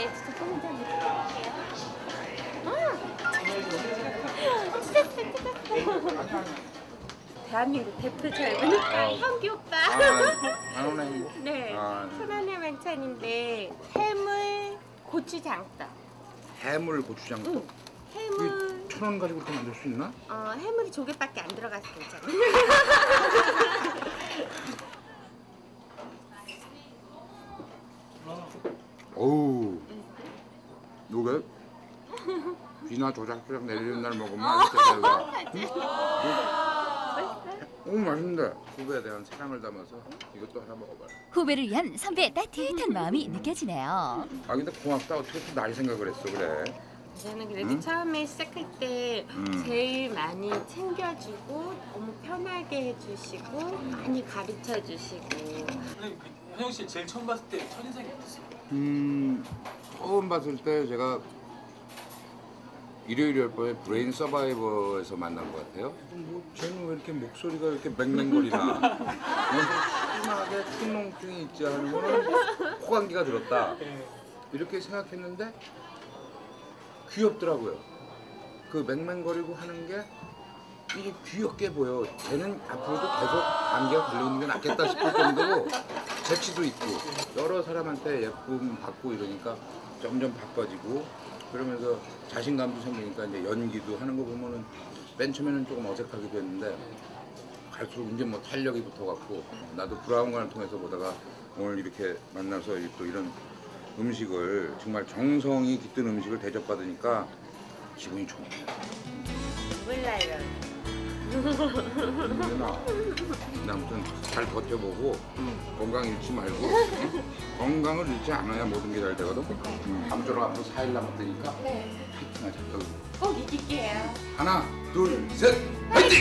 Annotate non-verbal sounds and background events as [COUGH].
네, 저 혼자 드릴게요. 아. 대한민국 대표 젊은 현기 오빠. 안 오네. [LAUGHS] 네, 아. 천안의 만찬인데 해물 고추장떡. 해물 고추장. 응. 해물 천원 가지고 이렇게 만들 수 있나? 어 해물이 조개밖에 안 들어가서 괜찮아. [LAUGHS] 어우. 요게 비나 조작조작 내리는 날 먹으면 아주 제대로가. 오 맛있는데 후배에 대한 사랑을 담아서 이것도 하나 먹어봐요. 후배를 위한 선배의 따뜻한 마음이 느껴지네요. 아 근데 고맙다 어떻게 또 날 생각을 했어 그래. 저는 그래도 응? 처음에 시작할 때 음. 제일 많이 챙겨주고 너무 편하게 해주시고 많이 가르쳐 주시고 선생님, 그 현영 씨 제일 처음 봤을 때 첫인상이 어땠어요? 음 처음 봤을 때 제가 일요일 일요일 밤에 브레인 서바이버에서 만난 것 같아요. 뭐 쟤는 왜 이렇게 목소리가 이렇게 맹맹거리나? 심하게 축농증이 있지 하는 거는 코감기가 들었나. 네. 이렇게 생각했는데 귀엽더라고요. 그 맹맹거리고 하는 게 이게 귀엽게 보여. 쟤는 앞으로도 계속 감기가 걸리는 게 낫겠다 싶을 정도로 재치도 있고 여러 사람한테 예쁨 받고 이러니까 점점 바빠지고 그러면서 자신감도 생기니까 이제 연기도 하는 거 보면은 맨 처음에는 조금 어색하기도 했는데 갈수록 이제 뭐 탄력이 붙어갖고 나도 브라운관을 통해서 보다가 오늘 이렇게 만나서 또 이런 음식을 정말 정성이 깃든 음식을 대접받으니까 기분이 좋네요. 누나, 나 아무튼 잘 버텨보고 건강 잃지 말고 응? 건강을 잃지 않아야 모든 게 잘 되거든. 응. 아무쪼록 앞으로 4일 남았으니까 파이팅하자. 여기. 꼭 이길게요. 하나, 둘, 셋, 파이팅!